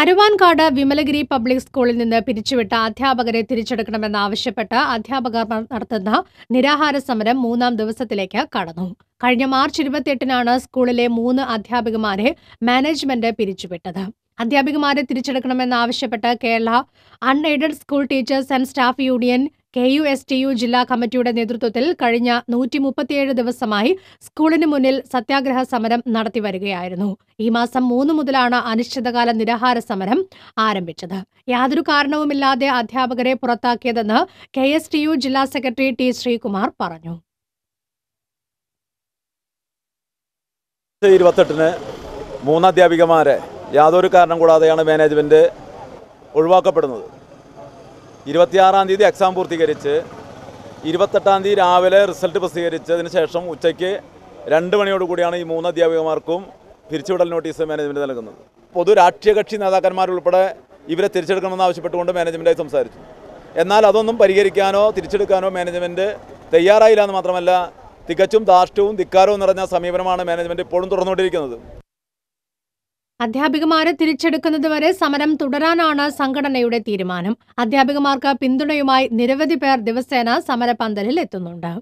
കരുവാൻകാട് Vimalagiri public സ്കൂളിൽ നിന്ന് പിരിച്ചുവിട്ട അധ്യാപകരെ തിരിച്ചെടുക്കണമെന്നാവശ്യപ്പെട്ട് അധ്യാപകർ നടത്തുന്ന നിരാഹാര സമരം മൂന്നാം ദിവസത്തിലേക്ക് കടന്നു. കഴിഞ്ഞ മാർച്ച് ഇരുപത്തിയെട്ടിനാണ് സ്കൂളിലെ മൂന്ന് അധ്യാപികമാരെ മാനേജ്മെന്റ് പിരിച്ചുവിട്ടത്. അധ്യാപികമാരെ തിരിച്ചെടുക്കണമെന്നാവശ്യപ്പെട്ട് Kerala unaided school teachers and staff union K U S T U ജില്ലാ കമ്മിറ്റിയുടെ നേതൃത്വത്തിൽ കഴിഞ്ഞ നൂറ്റി മുപ്പത്തിയേഴ് ദിവസമായി സ്കൂളിന് മുന്നിൽ സത്യാഗ്രഹ സമരം നടത്തിവരികയായിരുന്നു ഈ മാസം മൂന്ന് മുതലാണ് അനിശ്ചിതകാല നിരാഹാര സമരം ആരംഭിച്ചത്. യാതൊരു കാരണവുമില്ലാതെ അധ്യാപകരെ പുറത്താക്കിയതെന്ന് കെ എസ് ടി യു ജില്ലാ സെക്രട്ടറി ടി ശ്രീകുമാർ പറഞ്ഞു. ഇരുപത്തെട്ടിന് മൂന്ന് അധ്യാപികമാരെ യാതൊരു കാരണം കൂടാതെയാണ് മാനേജ്മെന്റ് ഒഴിവാക്കപ്പെടുന്നത്. ഇരുപത്തിയാറാം തീയതി എക്സാം പൂർത്തീകരിച്ച് ഇരുപത്തെട്ടാം തീയതി രാവിലെ റിസൾട്ട് പ്രസിദ്ധീകരിച്ചതിന് ശേഷം ഉച്ചയ്ക്ക് രണ്ട് മണിയോടുകൂടിയാണ് ഈ മൂന്ന് അധ്യാപികമാർക്കും പിരിച്ചുവിടൽ നോട്ടീസ് മാനേജ്മെന്റ് നൽകുന്നത്. പൊതു രാഷ്ട്രീയ കക്ഷി നേതാക്കന്മാരുൾപ്പെടെ ഇവരെ തിരിച്ചെടുക്കണമെന്ന് ആവശ്യപ്പെട്ടുകൊണ്ട് മാനേജ്മെന്റായി സംസാരിച്ചു. എന്നാൽ അതൊന്നും പരിഹരിക്കാനോ തിരിച്ചെടുക്കാനോ മാനേജ്മെന്റ് തയ്യാറായില്ല എന്ന് മാത്രമല്ല തികച്ചും ധാർഷ്ട്യവും ധിക്കാരവും നിറഞ്ഞ സമീപനമാണ് മാനേജ്മെന്റ് ഇപ്പോഴും തുറന്നുകൊണ്ടിരിക്കുന്നത് അധ്യാപികമാരെ തിരിച്ചെടുക്കുന്നതുവരെ സമരം തുടരാനാണ് സംഘടനയുടെ തീരുമാനം. അധ്യാപികമാർക്ക് പിന്തുണയുമായി നിരവധി പേർ ദിവസേന സമരപന്തലിൽ എത്തുന്നുണ്ട്.